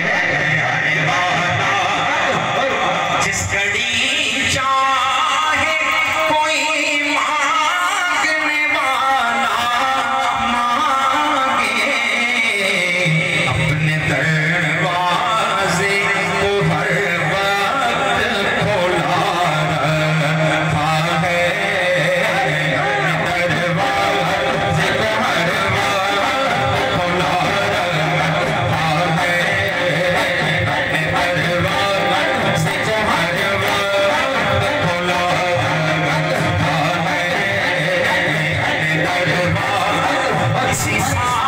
Hey! Bhagavan, Sisa.